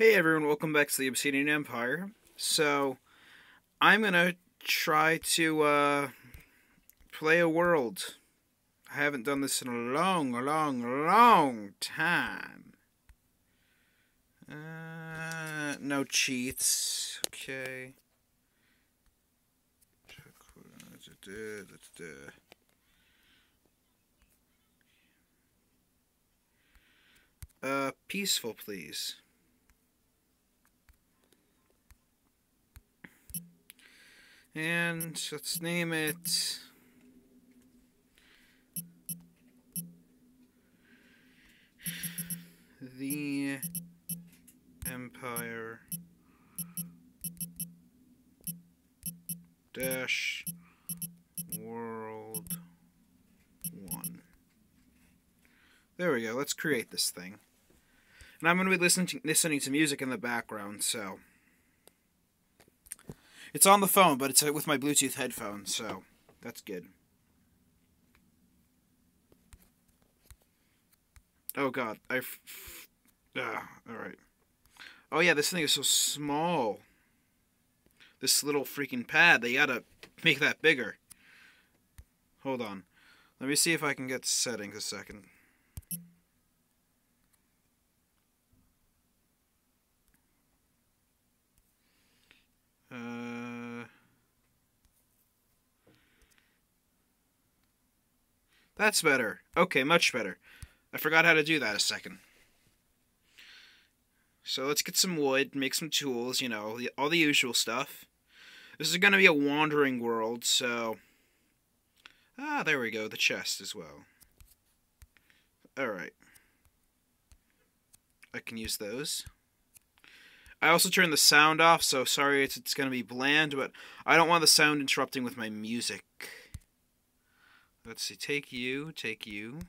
Hey everyone, welcome back to the Obsidian Empire. So, I'm gonna try to uh, play a world. I haven't done this in a long, long, long time. Uh, no cheats. Okay. Uh, peaceful, please. And let's name it. The Empire Dash World 1. There we go. Let's create this thing. And I'm going to be listening to, listening to music in the background, so. It's on the phone, but it's uh, with my Bluetooth headphones, so that's good. Oh god, I. Ah, alright. Oh yeah, this thing is so small. This little freaking pad, they gotta make that bigger. Hold on. Let me see if I can get settings a second. That's better. Okay, much better. I forgot how to do that a second. So let's get some wood, make some tools, you know, all the usual stuff. This is going to be a wandering world, so... Ah, there we go, the chest as well. Alright. I can use those. I also turned the sound off, so sorry it's, it's going to be bland, but I don't want the sound interrupting with my music. Let's see, take you, take you.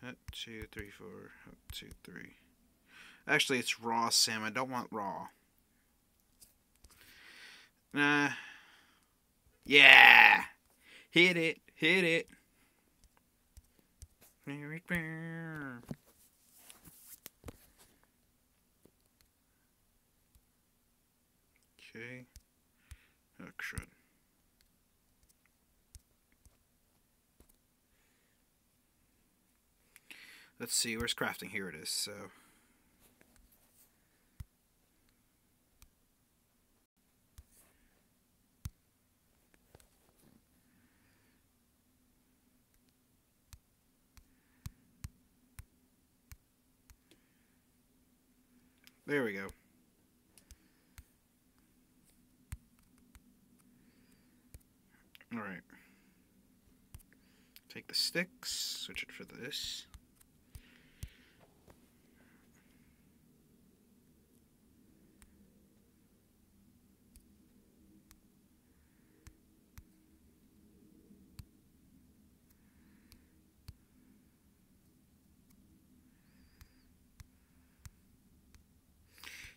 One, two, three, four, one, two, three. Actually, it's raw, Sam. I don't want raw. Nah. Yeah! Hit it, hit it. Okay. Let's see, where's crafting? Here it is, so... There we go. Alright. Take the sticks, switch it for this.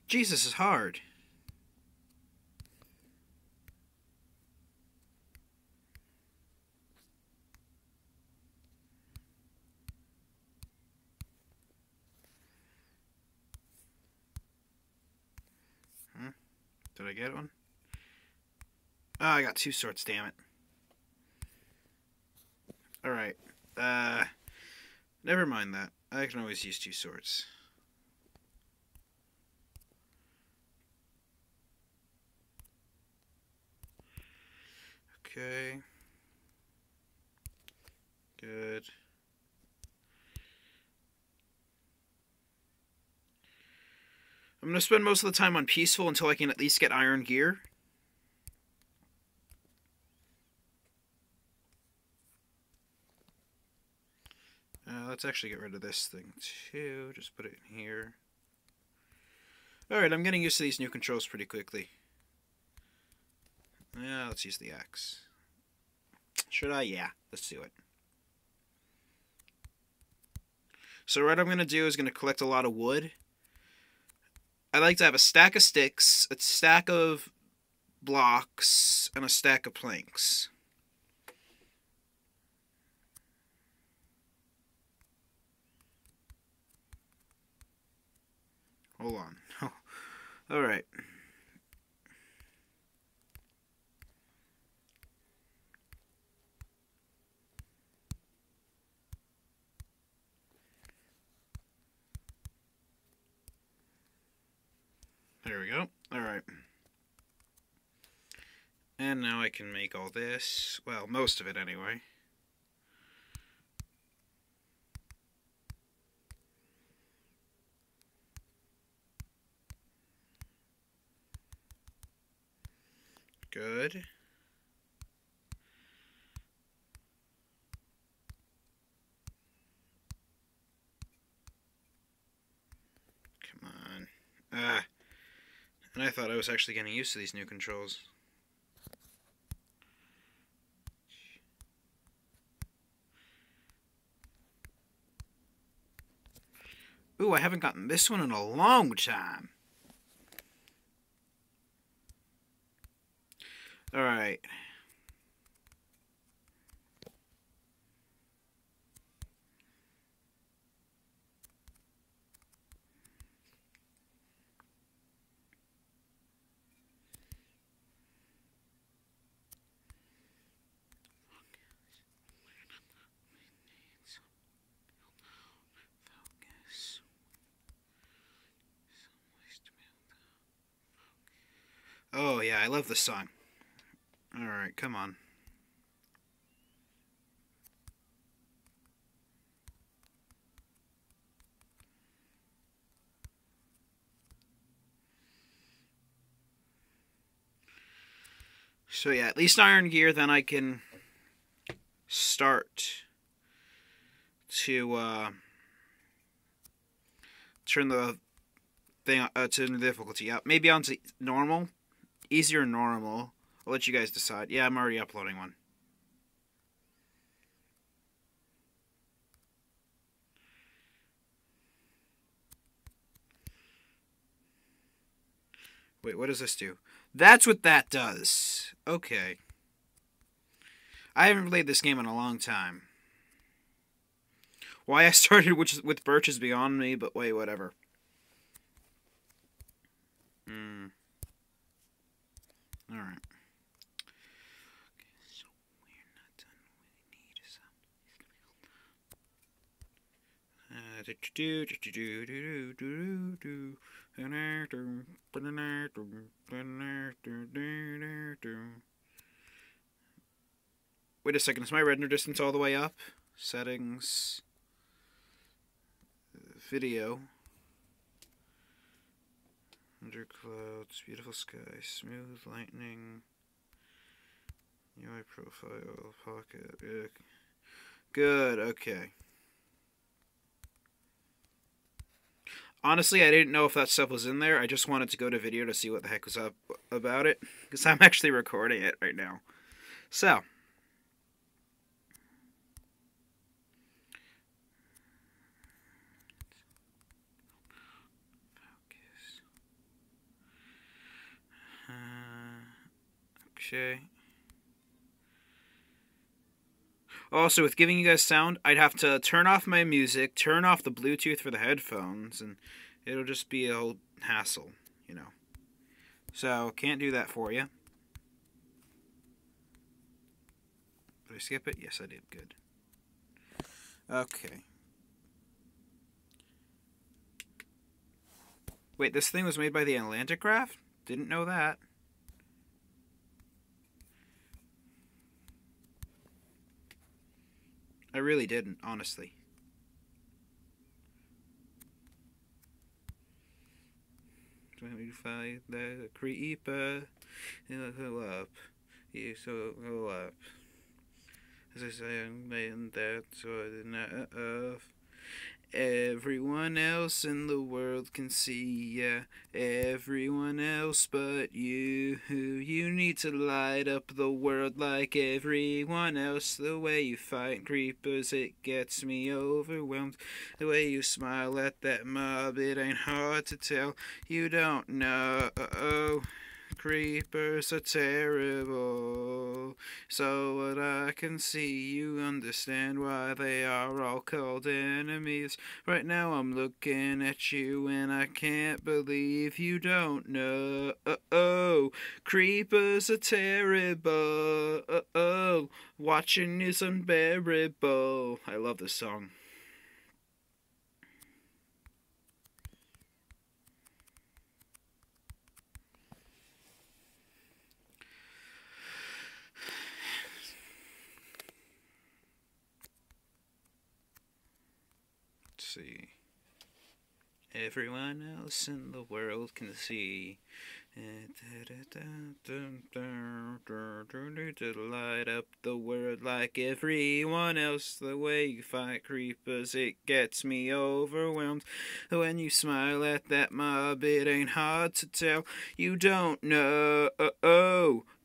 Jesus is hard. Hmm? Did I get one? Oh, I got two swords, damn it. Alright. Uh, never mind that. I can always use two swords. Okay. Good. I'm going to spend most of the time on peaceful until I can at least get iron gear. Uh, let's actually get rid of this thing too. Just put it in here. Alright, I'm getting used to these new controls pretty quickly. Yeah, let's use the axe. Should I? Yeah, let's do it. So what I'm going to do is going to collect a lot of wood. I like to have a stack of sticks, a stack of blocks, and a stack of planks. Hold on. All right. There we go. All right. And now I can make all this. Well, most of it anyway. Good. Come on. Ah. And I was actually getting used to these new controls. Ooh, I haven't gotten this one in a long time. Alright. Oh, yeah, I love this song. Alright, come on. So yeah, at least iron gear, then I can start to uh, turn the thing uh, to the difficulty up. Maybe onto normal, easier normal. I'll let you guys decide. Yeah, I'm already uploading one. Wait, what does this do? That's what that does. Okay. I haven't played this game in a long time. Why I started with, with Birch is beyond me, but wait, whatever. Hmm. Alright. Wait a second, is my render distance all the way up? Settings. Video. Under clouds, beautiful sky, smooth lightning. UI profile, pocket. Good, okay. honestly, I didn't know if that stuff was in there. I just wanted to go to video to see what the heck was up about it. Because I'm actually recording it right now. So. Also, with giving you guys sound, I'd have to turn off my music, turn off the Bluetooth for the headphones, and it'll just be a whole hassle, you know. So, can't do that for you. Did I skip it? Yes, I did. Good. Okay. Wait, this thing was made by the Atlantic Craft? Didn't know that. I really didn't, honestly. Twenty five the creeper he'll go up. You so go up. As I say man that's what of Everyone else in the world can see ya. Everyone else but you. You need to light up the world like everyone else. The way you fight creepers, it gets me overwhelmed. The way you smile at that mob, it ain't hard to tell. You don't know. Oh, creepers are terrible. So what I can see, you understand why they are all called enemies. Right now I'm looking at you and I can't believe you don't know. Oh, creepers are terrible. Oh, watching is unbearable. I love this song. see. Everyone else in the world can see. Light up the world like everyone else, the way you fight creepers, it gets me overwhelmed. When you smile at that mob, it ain't hard to tell. You don't know.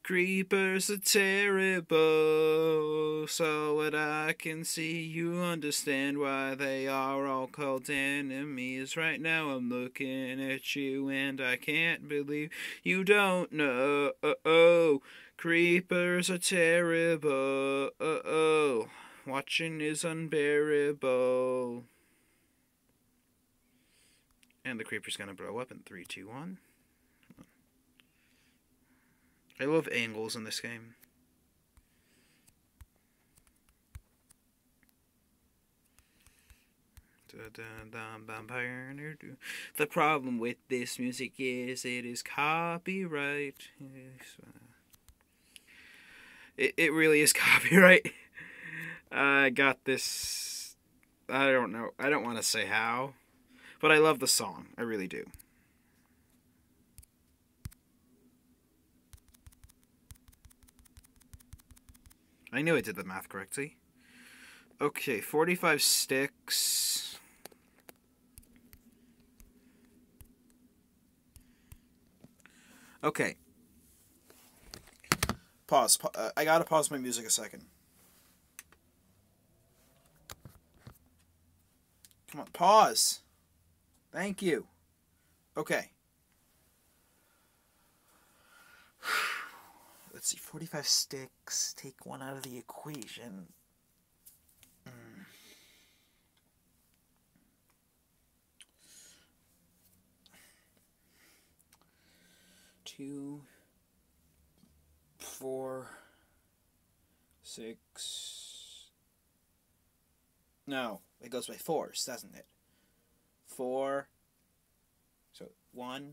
Creepers are terrible, so what I can see, you understand why they are all called enemies. Right now I'm looking at you and I can't believe you don't know. Oh creepers are terrible. Oh, watching is unbearable. And the creeper's gonna blow up in three, two, one. I love angles in this game. The problem with this music is it is copyright. It, it really is copyright. I got this. I don't know. I don't want to say how. But I love the song. I really do. I knew I did the math correctly. Okay, 45 sticks. Okay. Pause. Pa uh, I gotta pause my music a second. Come on, pause. Thank you. Okay. Let's see, 45 sticks, take one out of the equation. Mm. Two, four, six. No, it goes by fours, doesn't it? Four. So one,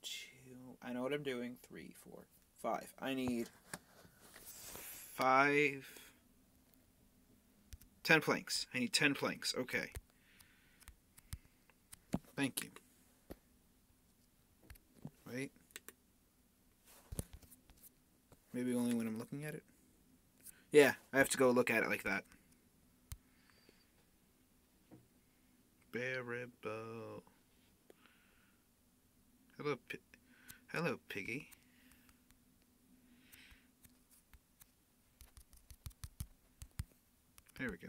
two. I know what I'm doing. Three, four, Five. I need five, ten planks. I need ten planks. Okay. Thank you. Wait. Maybe only when I'm looking at it. Yeah, I have to go look at it like that. Bearable. Hello, hello, piggy. There we go.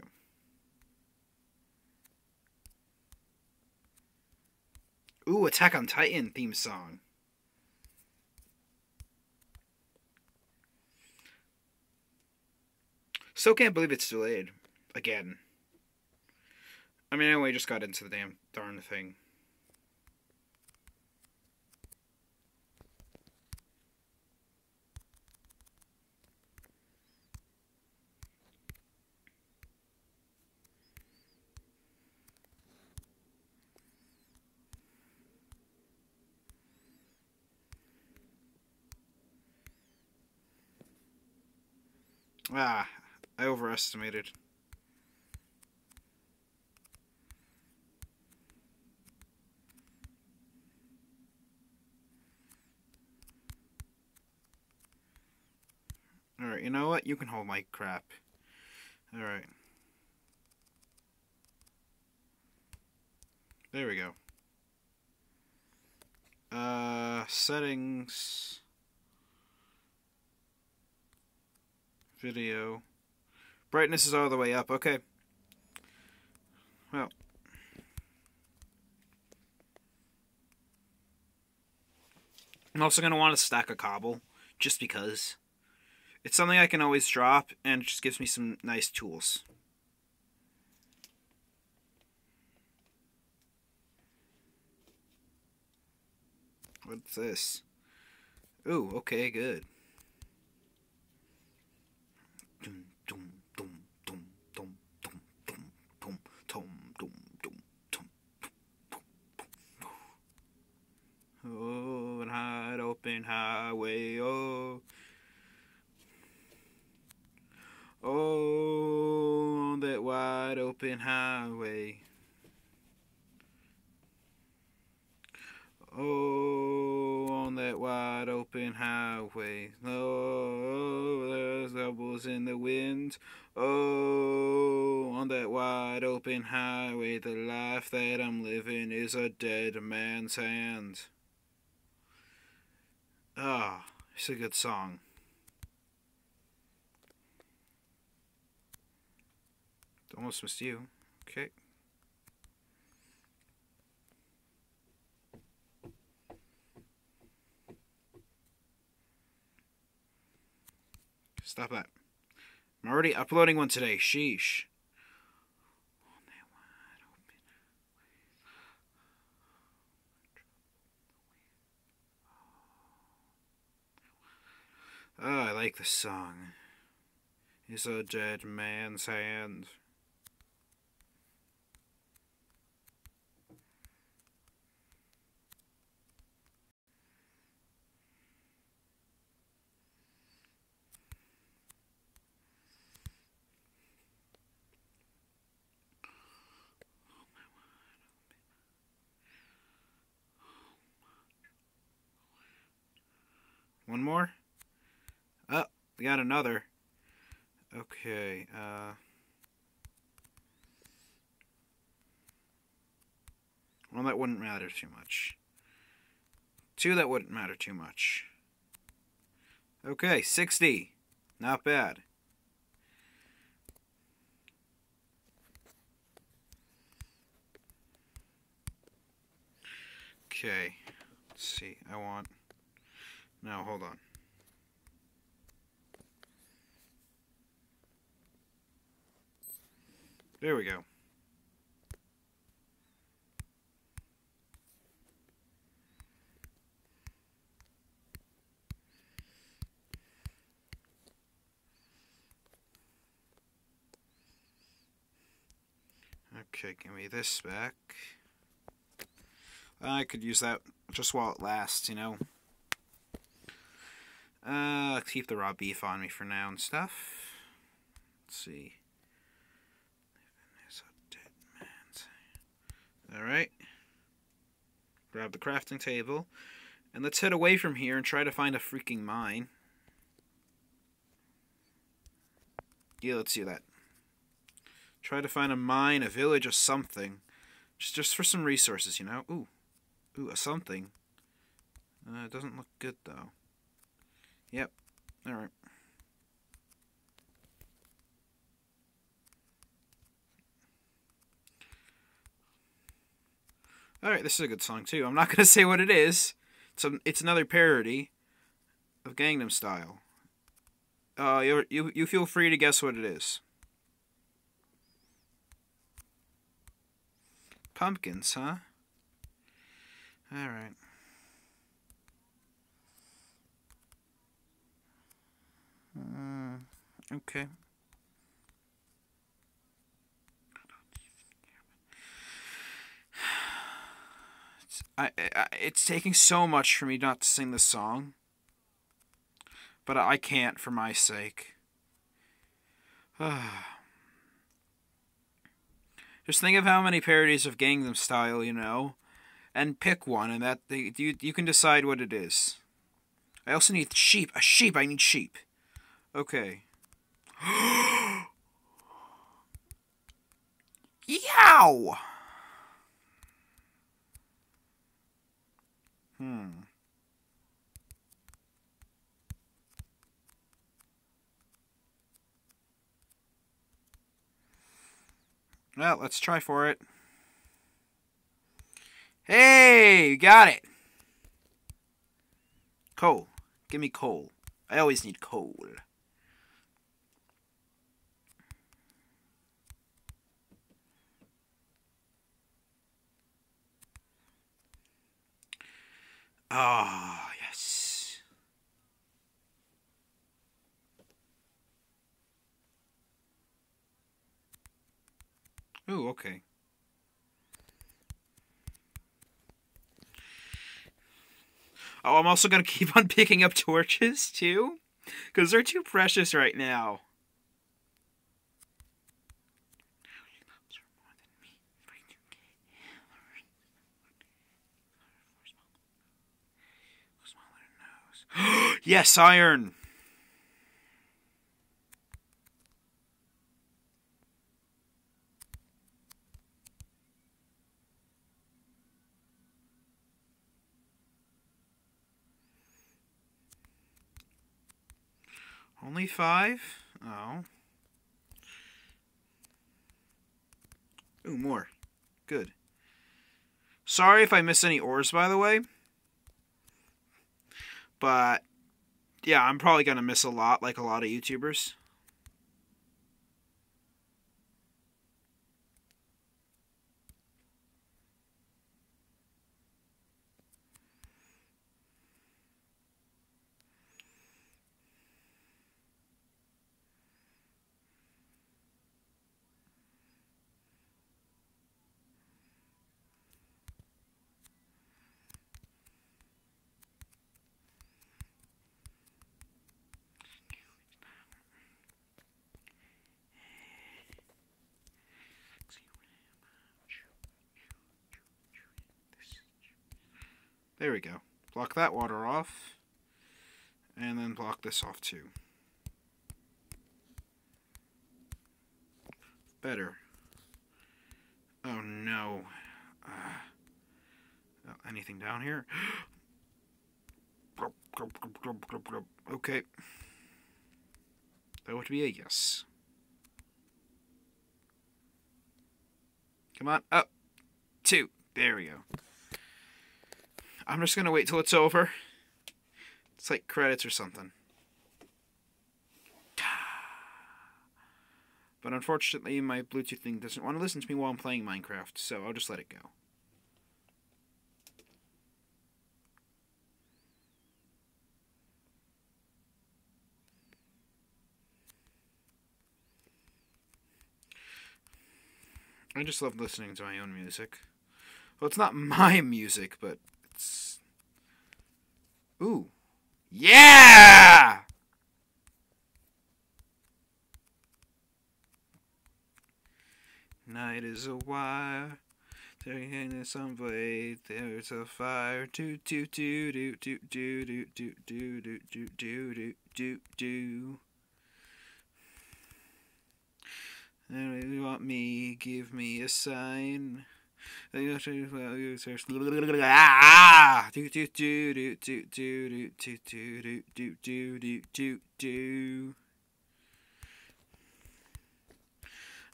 Ooh, Attack on Titan theme song. Still can't believe it's delayed. Again. I mean, I only just got into the damn darn thing. Ah, I overestimated. Alright, you know what? You can hold my crap. Alright. There we go. Uh, settings... video. Brightness is all the way up. Okay. Well. I'm also going to want to stack a cobble, just because. It's something I can always drop, and it just gives me some nice tools. What's this? Ooh, okay, good. Oh, an wide open highway, oh. Oh, on that wide open highway. Oh, on that wide open highway. Oh, there's doubles in the wind. Oh, on that wide open highway, the life that I'm living is a dead man's hand. Ah, it's a good song. Almost missed you. Okay. Stop that. I'm already uploading one today. Sheesh. Oh, I like the song. It's a dead man's hand. One more? Oh, got another. Okay, uh... Well, that wouldn't matter too much. Two, that wouldn't matter too much. Okay, 60. Not bad. Okay, let's see. I want... Now, hold on. There we go. Okay, give me this back. I could use that just while it lasts, you know. Uh, keep the raw beef on me for now and stuff. Let's see. Alright. Grab the crafting table. And let's head away from here and try to find a freaking mine. Yeah, let's do that. Try to find a mine, a village, or something. Just, just for some resources, you know? Ooh. Ooh, a something. Uh, it doesn't look good, though. Yep. Alright. Alright, this is a good song, too. I'm not to say what it is. It's, a, it's another parody of Gangnam Style. Uh, you you you feel free to guess what it is. Pumpkins, huh? All right. Mm, okay. It's, I, I, it's taking so much for me not to sing this song. But I can't for my sake. Just think of how many parodies of Gangnam Style, you know, and pick one, and that you you can decide what it is. I also need sheep. A sheep. I need sheep. Okay. Yow! Hmm. Well, let's try for it. Hey, got it. Coal. Give me coal. I always need coal. Ah, yes. Ooh, okay. Oh, I'm also going to keep on picking up torches, too. Because they're too precious right now. Yes, iron! Only five? Oh. Ooh, more. Good. Sorry if I miss any ores, by the way. But, yeah, I'm probably going to miss a lot, like a lot of YouTubers. There we go. Block that water off. And then block this off too. Better. Oh no. Uh, oh, anything down here? Okay. That would be a yes. Come on, up. Two. There we go. I'm just going to wait till it's over. It's like credits or something. But unfortunately, my Bluetooth thing doesn't want to listen to me while I'm playing Minecraft, so I'll just let it go. I just love listening to my own music. Well, it's not my music, but it's. Ooh. Yeah! Night is a wire. There in some way there's a fire. Do do do do do do do do do do do do do do do. And you want me? Give me a sign.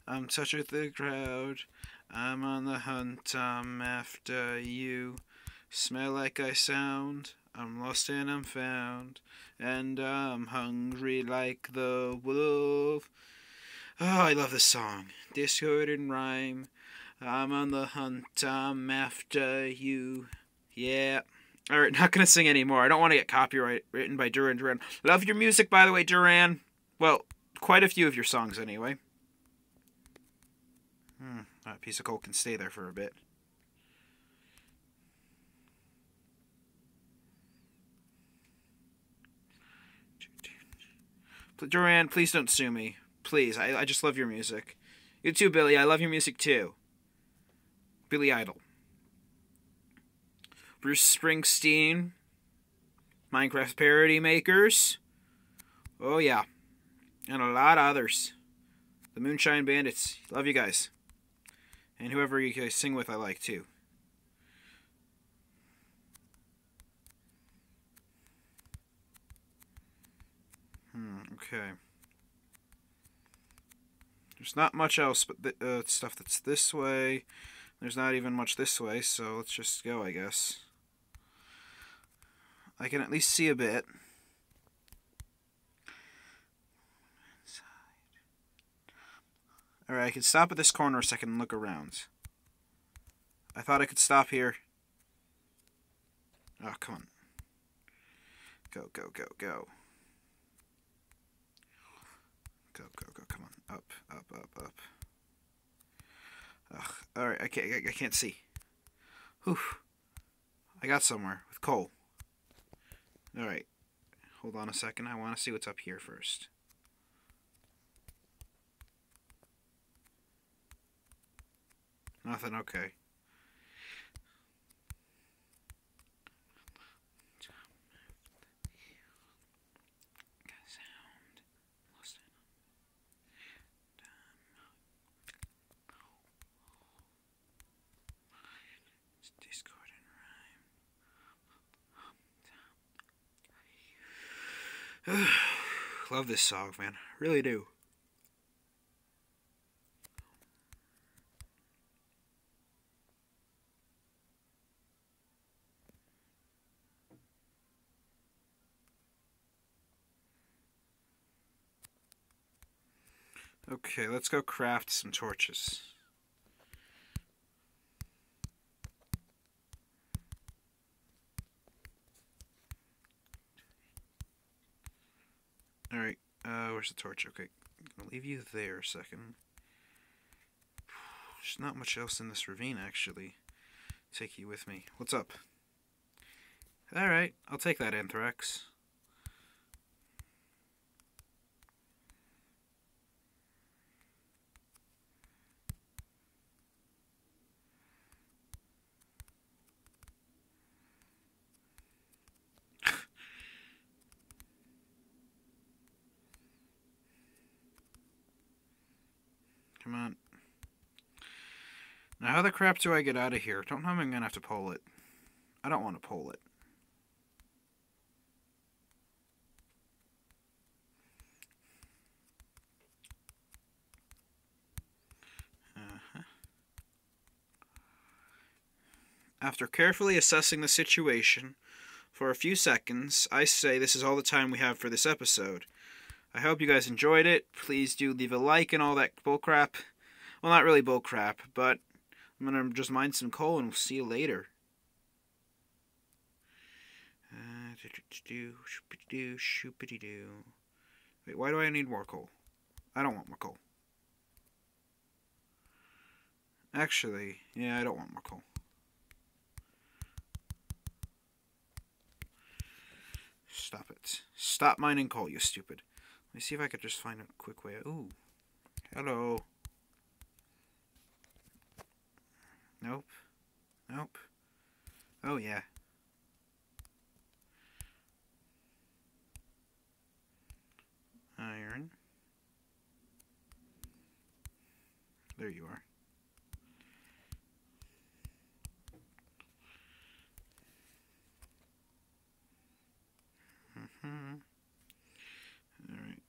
I'm touch the crowd. I'm on the hunt. I'm after you. Smell like I sound. I'm lost and I'm found. And I'm hungry like the wolf. Oh, I love this song. Discord and rhyme. I'm on the hunt. I'm after you. Yeah. Alright, not gonna sing anymore. I don't want to get copyright written by Duran Duran. Love your music, by the way, Duran. Well, quite a few of your songs, anyway. Hmm, that piece of coal can stay there for a bit. Duran, please don't sue me. Please, I, I just love your music. You too, Billy. I love your music too. Billy Idol. Bruce Springsteen. Minecraft parody makers. Oh, yeah. And a lot of others. The Moonshine Bandits. Love you guys. And whoever you guys sing with, I like too. Hmm, okay. There's not much else but the, uh, stuff that's this way. There's not even much this way, so let's just go, I guess. I can at least see a bit. Alright, I can stop at this corner a second and look around. I thought I could stop here. Oh, come on. Go, go, go, go. Go, go, go, come on. Up, up, up, up. Ugh. Alright, I can't, I, can't see. Whew. I got somewhere with coal. Alright. Hold on a second. I want to see what's up here first. Nothing, okay. Love this song, man. Really do. Okay, let's go craft some torches. Alright, uh, where's the torch? Okay, I'm gonna leave you there a second. There's not much else in this ravine, actually. Take you with me. What's up? Alright, I'll take that anthrax. Come on. Now, how the crap do I get out of here? Don't know I'm going to have to pull it. I don't want to pull it. Uh-huh. After carefully assessing the situation for a few seconds, I say this is all the time we have for this episode. I hope you guys enjoyed it. Please do leave a like and all that bullcrap. Well, not really bullcrap, but I'm going to just mine some coal and we'll see you later. Wait, why do I need more coal? I don't want more coal. Actually, yeah, I don't want more coal. Stop it. Stop mining coal, you stupid. Let me see if I could just find a quick way. Ooh. Hello. Nope. Nope. Oh, yeah. Iron. There you are. Mm-hmm. Alright.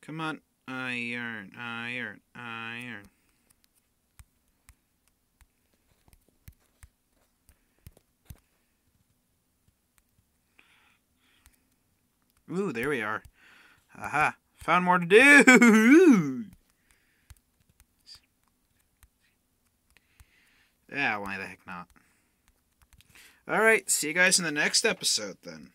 Come on. Iron, iron, iron. Ooh, there we are. Aha. Found more to do! yeah, why the heck not? Alright, see you guys in the next episode then.